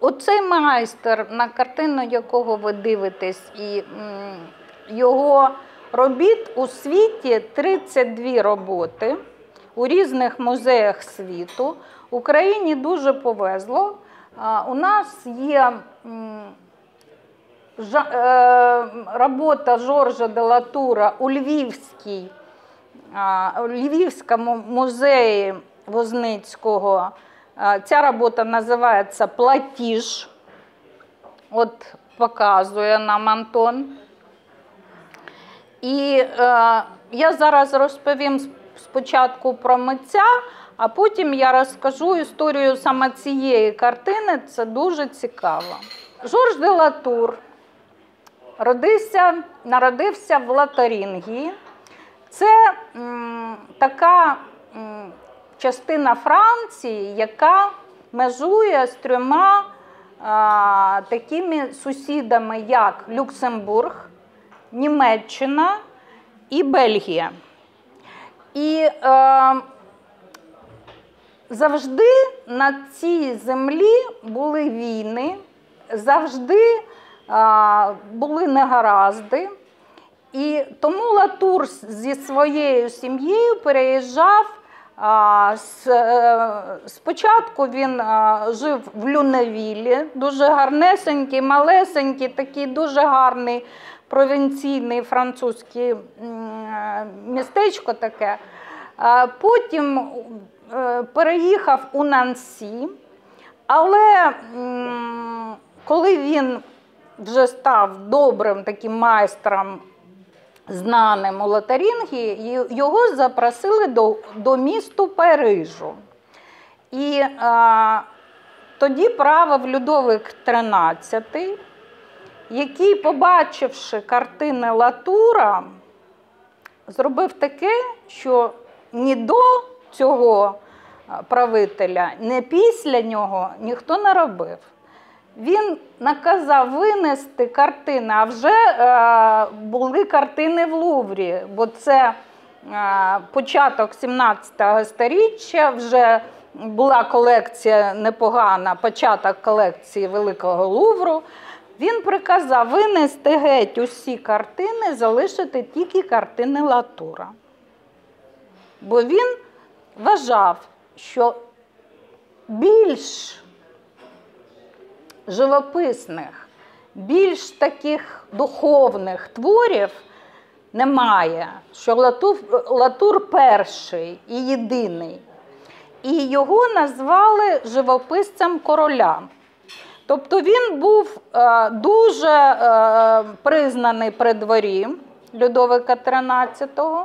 оцей майстер, на картину якого ви дивитесь, і його робіт у світі 32 роботи у різних музеях світу. Україні дуже повезло. У нас є е, робота Жоржа Делатура у Львівській, у Львівському музеї Возницького. Ця робота називається Платіж. От показує нам Антон. І е, я зараз розповім спочатку про митця, а потім я розкажу історію саме цієї картини. Це дуже цікаво. Жорж де Латур родився, народився в Латарінгії. Це м, така м, частина Франції, яка межує з трьома а, такими сусідами, як Люксембург, Німеччина і Бельгія. І е, завжди на цій землі були війни, завжди е, були негаразди. І тому Латур зі своєю сім'єю переїжджав. Е, спочатку він жив в Люневілі, дуже гарнесенький, малесенький, такий дуже гарний провінційний французьке містечко таке. Потім е, переїхав у Нансі, але коли він вже став добрим таким майстром, знаним у Лотарінгі, його запросили до до місту Парижу. І а, тоді правив Людовик XIII, який, побачивши картини Латура, зробив таке, що ні до цього правителя, ні після нього ніхто не робив. Він наказав винести картини, а вже е, були картини в Луврі, бо це е, початок 17 століття, вже була колекція непогана, початок колекції Великого Лувру. Він приказав винести геть усі картини, залишити тільки картини Латура. Бо він вважав, що більш живописних, більш таких духовних творів немає, що Латур, Латур перший і єдиний. І його назвали живописцем короля. Тобто він був е, дуже е, признаний при дворі Людовика XIII,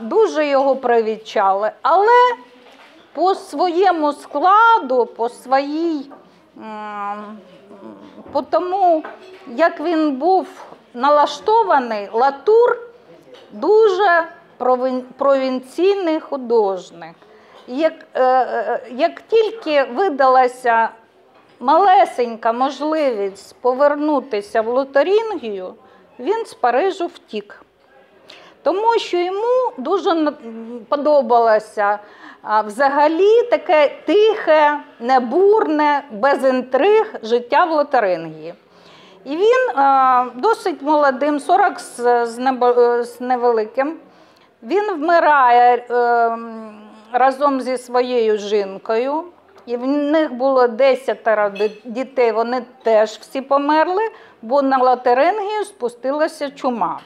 дуже його привічали, але по своєму складу, по своїй, по тому, як він був налаштований, Латур дуже провінційний художник. Як, е, як тільки видалася малесенька можливість повернутися в Лотарінгію, він з Парижу втік. Тому що йому дуже подобалося взагалі таке тихе, небурне, без інтриг життя в Лотарингії. І він досить молодим, 40 з невеликим, він вмирає ем, разом зі своєю жінкою. І в них було десятеро дітей, вони теж всі померли, бо на Латерингію спустилася чума.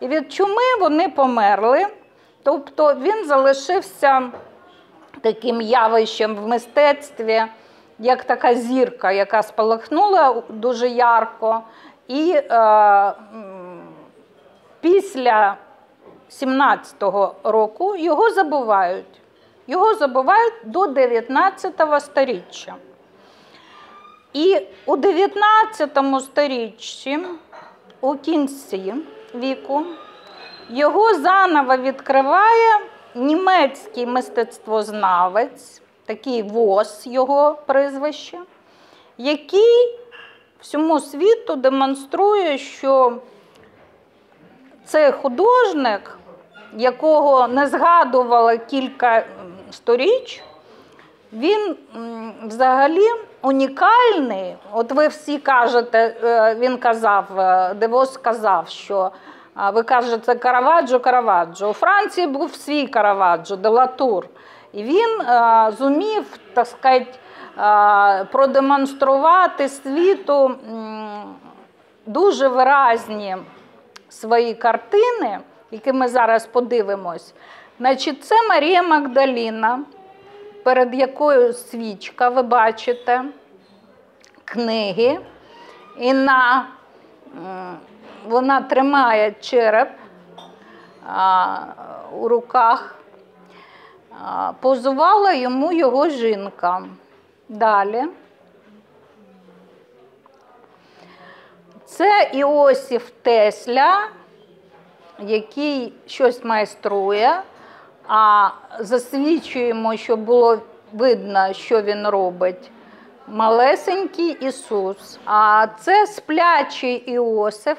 І від чуми вони померли, тобто він залишився таким явищем в мистецтві, як така зірка, яка спалахнула дуже ярко. І е, після 17-го року його забувають. Його забувають до 19 століття. І у 19 сторіччі, у кінці віку, його заново відкриває німецький мистецтвознавець, такий ВОЗ його прізвище, який всьому світу демонструє, що цей художник, якого не згадували кілька сторіч, він взагалі унікальний. От ви всі кажете, е, він казав, е, Девос сказав, що ви кажете Караваджо, Караваджо. У Франції був свій Караваджо, Делатур. І він е, зумів, так сказати, е, продемонструвати світу дуже виразні свої картини, які ми зараз подивимось. Значить, це Марія Магдаліна, перед якою свічка, ви бачите, книги. І на, вона тримає череп а, у руках. А, Позувала йому його жінка. Далі. Це Іосиф Тесля, який щось майструє, а засвідчуємо, щоб було видно, що він робить. Малесенький Ісус. А це сплячий Іосиф,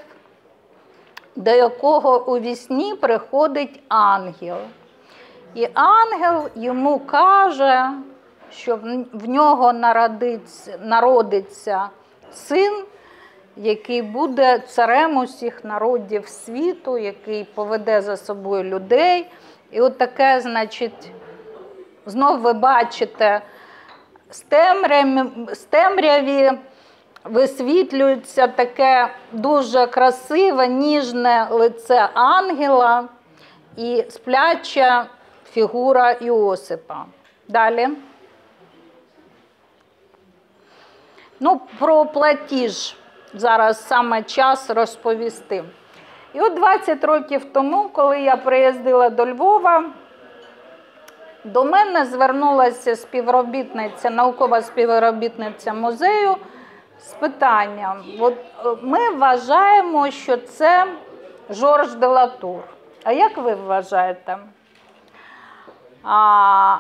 до якого у вісні приходить ангел. І ангел йому каже, що в- нього народиться, син, який буде царем усіх народів світу, який поведе за собою людей. І от таке, значить, знов ви бачите, з темряві висвітлюється таке дуже красиве, ніжне лице ангела і спляча фігура Іосипа. Далі. Ну, про платіж зараз саме час розповісти. І от 20 років тому, коли я приїздила до Львова, до мене звернулася співробітниця, наукова співробітниця музею з питанням. От е, ми вважаємо, що це Жорж де Латур. А як ви вважаєте? А,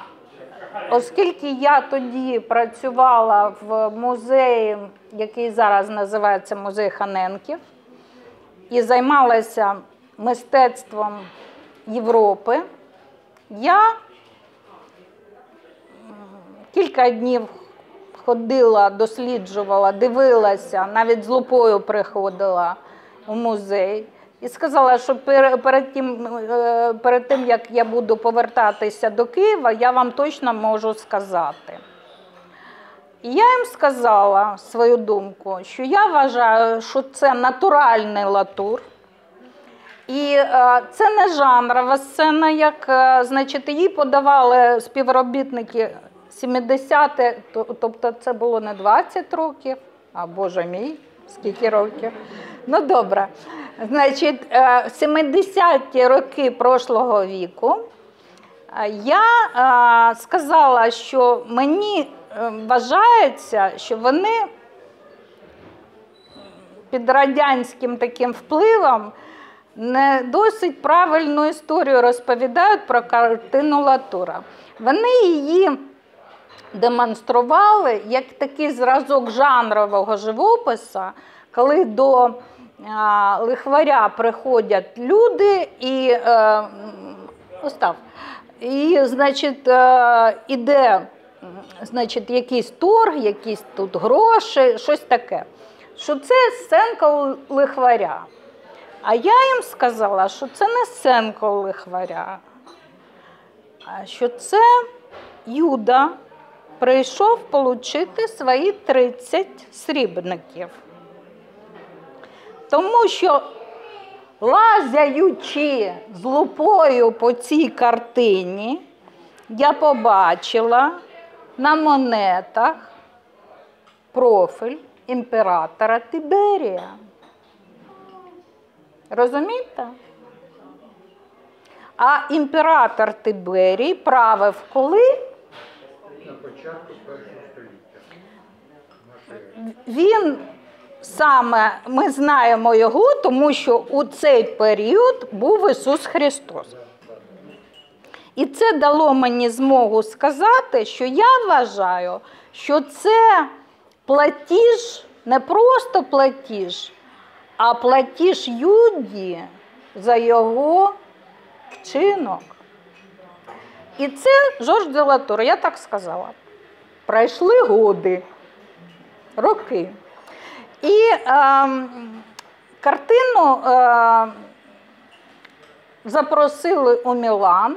оскільки я тоді працювала в музеї, який зараз називається Музей Ханенків, і займалася мистецтвом Європи, я кілька днів ходила, досліджувала, дивилася, навіть з лупою приходила у музей. І сказала, що перед тим, е, перед тим, як я буду повертатися до Києва, я вам точно можу сказати. І я їм сказала свою думку, що я вважаю, що це натуральний латур. І е, це не жанрова сцена, як е, значить, її подавали співробітники 70-ті, тобто це було не 20 років, а боже мій, скільки років. Ну добре. Значить, е, 70-ті роки прошлого віку е, я е, сказала, що мені е, вважається, що вони під радянським таким впливом не досить правильну історію розповідають про картину Латура. Вони її демонстрували як такий зразок жанрового живописа, коли до а, лихваря приходять люди і е, Остав. І, значить, е, іде значить, якийсь торг, якісь тут гроші, щось таке. Що це сценка лихваря. А я їм сказала, що це не сценка лихваря, а що це Юда прийшов отримати свої 30 срібників. Тому що лазяючи з лупою по цій картині, я побачила на монетах профіль імператора Тиберія. Розумієте? А імператор Тиберій правив коли? Початку першого століття. Він саме ми знаємо його, тому що у цей період був Ісус Христос. І це дало мені змогу сказати, що я вважаю, що це платіж, не просто платіж, а платіж Юді за його вчинок. І це Жорж де Латур, я так сказала. Пройшли годи, роки. І е, картину е, запросили у Мілан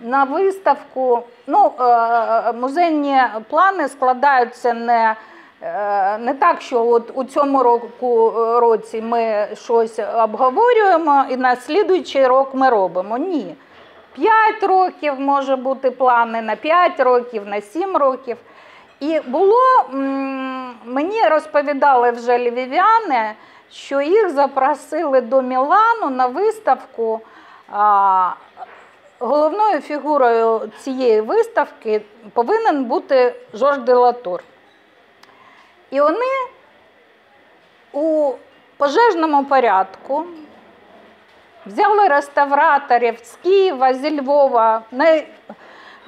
на виставку. Ну, е, музейні плани складаються не, е, не так, що от у цьому року, році ми щось обговорюємо, і на слідуючий рок ми робимо. Ні. 5 років може бути плани на 5 років, на 7 років. І було, мені розповідали вже львів'яни, що їх запросили до Мілану на виставку. Головною фігурою цієї виставки повинен бути Жорж де Латур. І вони у пожежному порядку взяли реставраторів з Києва, зі Львова, най,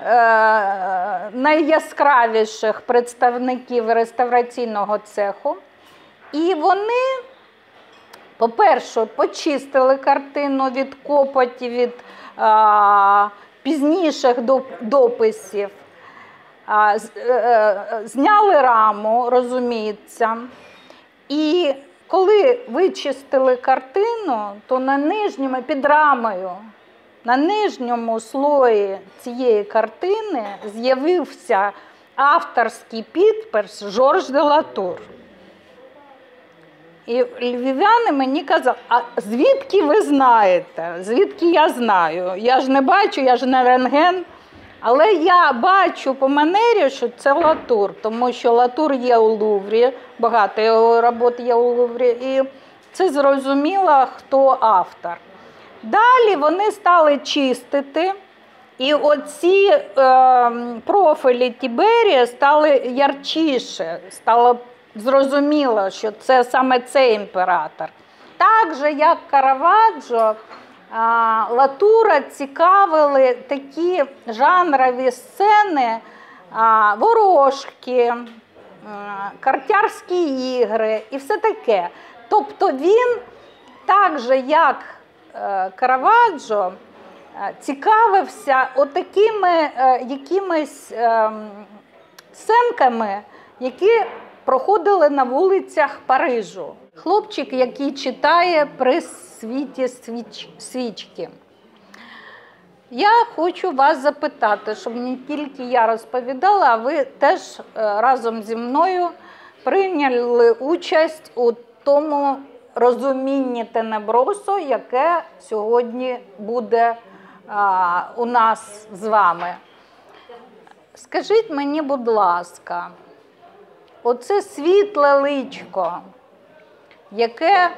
е, найяскравіших представників реставраційного цеху. І вони, по-перше, почистили картину від копоті, від а, пізніших дописів. Е, е, Зняли раму, розуміється. І коли вичистили картину, то на нижньому під рамою, на нижньому слої цієї картини з'явився авторський підпис Жорж де Латур. І львів'яни мені казали, а звідки ви знаєте? Звідки я знаю? Я ж не бачу, я ж не рентген. Але я бачу по манері, що це латур, тому що латур є у Луврі, багато його робот є у Луврі, і це зрозуміло, хто автор. Далі вони стали чистити, і оці е, профілі Тіберія стали ярчіше, стало зрозуміло, що це саме цей імператор. Так же, як Караваджо, Латура цікавили такі жанрові сцени, ворожки, картярські ігри і все таке. Тобто він, так же як е, Караваджо, е, цікавився отакими е, якимись ем, сценками, які проходили на вулицях Парижу. Хлопчик, який читає при світі свіч... свічки. Я хочу вас запитати, щоб не тільки я розповідала, а ви теж е, разом зі мною прийняли участь у тому розумінні тенебросу, яке сьогодні буде а, у нас з вами. Скажіть мені, будь ласка, оце світле личко, яке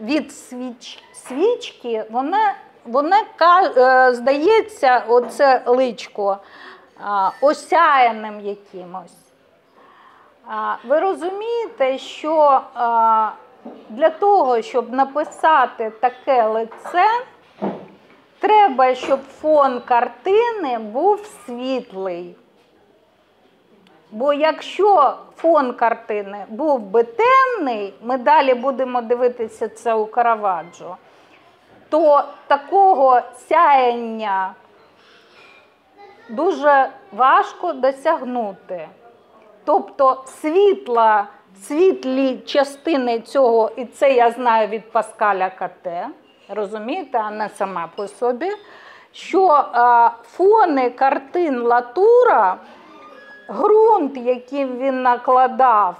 від свіч, свічки, воно, воно е, здається, оце личко осяяним якимось. Ви розумієте, що для того, щоб написати таке лице, треба, щоб фон картини був світлий. Бо якщо фон картини був би темний, ми далі будемо дивитися це у Караваджо, то такого сяяння дуже важко досягнути. Тобто світла, світлі частини цього, і це я знаю від Паскаля Кате, розумієте, а не сама по собі, що е, фони картин Латура, ґрунт, яким він накладав,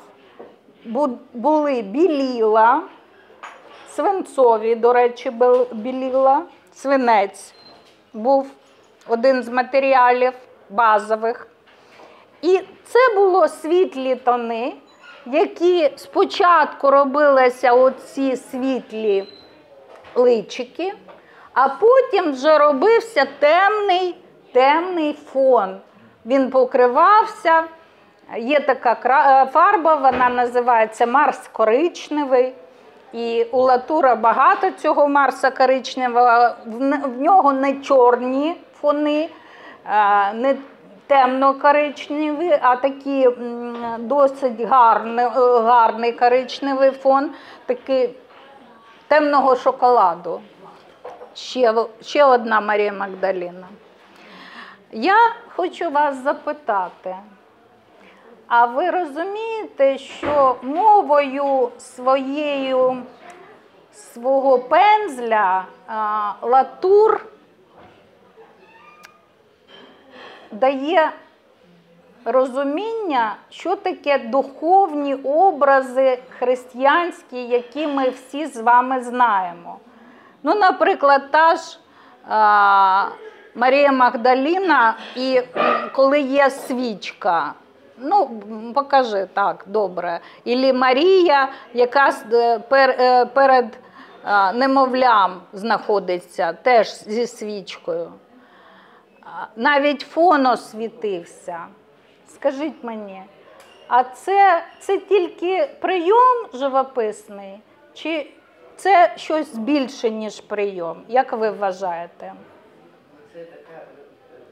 були біліла, свинцові, до речі, біліла, свинець був один з матеріалів базових. І це було світлі тони, які спочатку робилися оці світлі личики, а потім вже робився темний, темний фон. Він покривався. Є така е, фарба, вона називається Марс коричневий. І у Латура багато цього Марса коричневого. В нього не чорні фони, е, не темно-коричневі, а такі досить гарний, е, гарний коричневий фон, такий темного шоколаду. Ще, ще одна Марія Магдаліна. Я хочу вас запитати. А ви розумієте, що мовою своєю свого пензля а, латур дає розуміння, що таке духовні образи християнські, які ми всі з вами знаємо. Ну, наприклад, та ж а, Марія Магдаліна, і коли є свічка. Ну, покажи так, добре. Ілі Марія, яка е, е, перед немовлям знаходиться теж зі свічкою. Навіть фон освітився. Скажіть мені, а це, це тільки прийом живописний, чи це щось більше, ніж прийом? Як ви вважаєте? Це така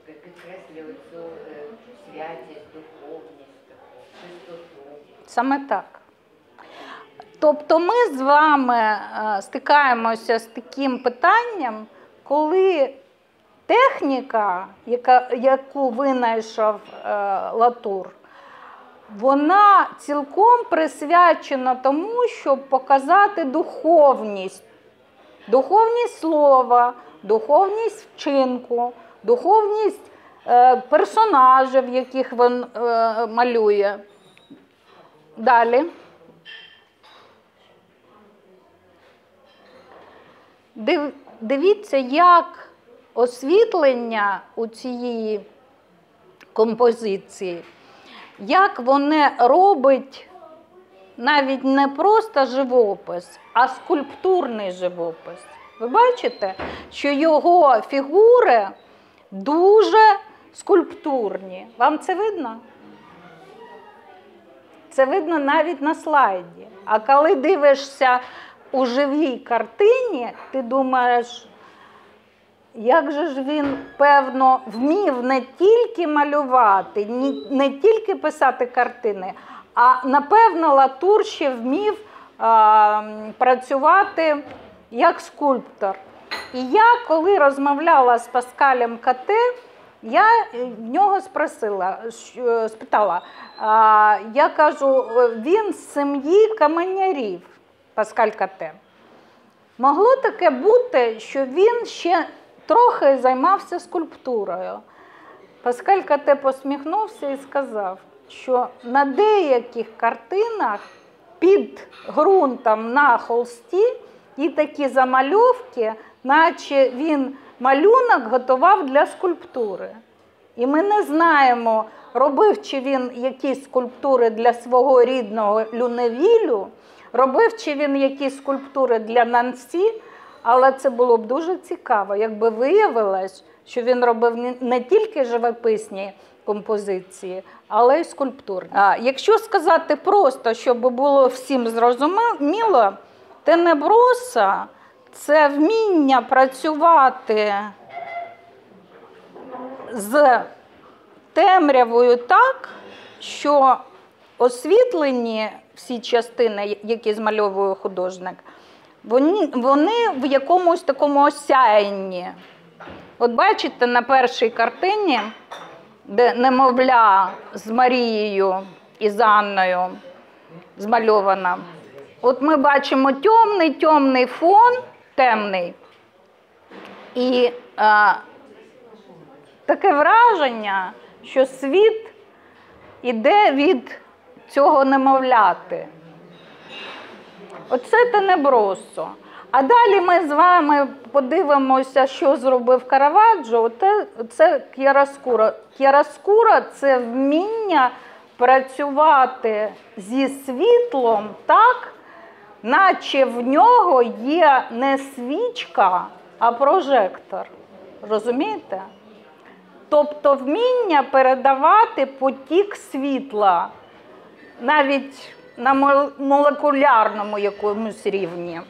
е, підкреслює цю е, святість, духовність, чистоту. Саме так. Тобто ми з вами е, стикаємося з таким питанням, коли техніка, яка, яку винайшов е, Латур, вона цілком присвячена тому, щоб показати духовність, духовність слова, духовність вчинку, духовність персонажів, яких він е, малює. Далі. Дивіться, як освітлення у цієї композиції, як воно робить навіть не просто живопис, а скульптурний живопис. Ви бачите, що його фігури дуже скульптурні. Вам це видно? Це видно навіть на слайді. А коли дивишся у живій картині, ти думаєш, як же ж він, певно, вмів не тільки малювати, не тільки писати картини, а напевно Латур ще вмів а, працювати як скульптор. І я, коли розмовляла з Паскалем Кате, я е, в нього спросила, що- спитала, я кажу, е, він з сім'ї каменярів, Паскаль Кате. Могло таке бути, що він ще трохи займався скульптурою. Паскаль Кате посміхнувся і сказав, що на деяких картинах під ґрунтом на холсті і такі замальовки, наче він малюнок готував для скульптури. І ми не знаємо, робив чи він якісь скульптури для свого рідного Люневілю, робив чи він якісь скульптури для Нансі, але це було б дуже цікаво, якби виявилось, що він робив не- тільки живописні композиції, але й скульптурні. А, якщо сказати просто, щоб було всім зрозуміло, тенеброса це вміння працювати з темрявою так, що освітлені всі частини, які змальовує художник, вони, вони в якомусь такому осяянні. От бачите, на першій картині, де немовля з Марією і з Анною змальована. От ми бачимо темний, темний фон, темний. І а, таке враження, що світ іде від цього немовляти. Оце тенебросо. А далі ми з вами подивимося, що зробив Караваджо. Оте- Це кіараскура. Кіараскура це вміння працювати зі світлом так, наче в нього є не свічка, а прожектор. Розумієте? Тобто вміння передавати потік світла навіть на мол- молекулярному якомусь рівні.